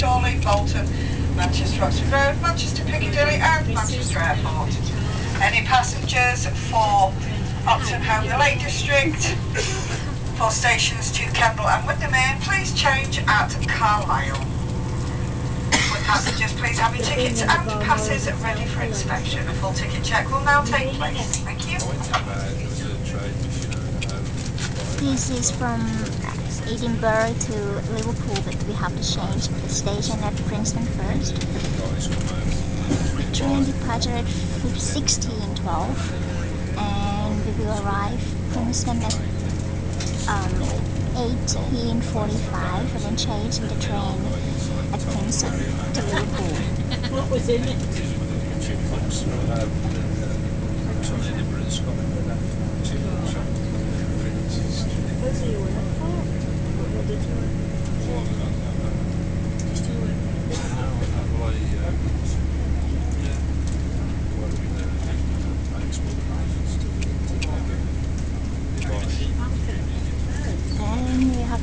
Chorley, Bolton, Manchester Oxford Road, Manchester Piccadilly and Manchester Airport. Any passengers for Oxenholme the Lake District, for stations to Kendal and Windermere, please change at Carlisle. With passengers, please have your tickets and passes ready for inspection. A full ticket check will now take place. Thank you. This is from Edinburgh to Liverpool, but we have to change the station at Preston first. Train departure at 16.12 and we will arrive Preston at um, 18.45 and then change the train at Preston to Liverpool. What was in it?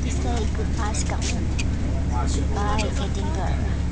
To say goodbye Scotland. Goodbye Edinburgh.